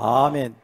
아멘.